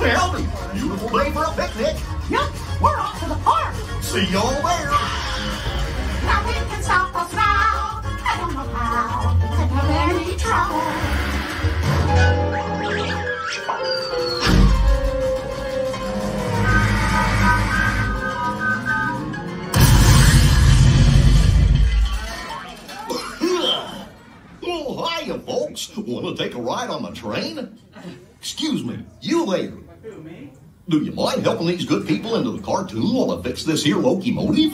Well, beautiful day for a picnic. Yep, we're off to the park. See y'all there. Folks. Want to take a ride on the train? Excuse me, you there. Me? Do you mind helping these good people into the cartoon while I fix this here locomotive?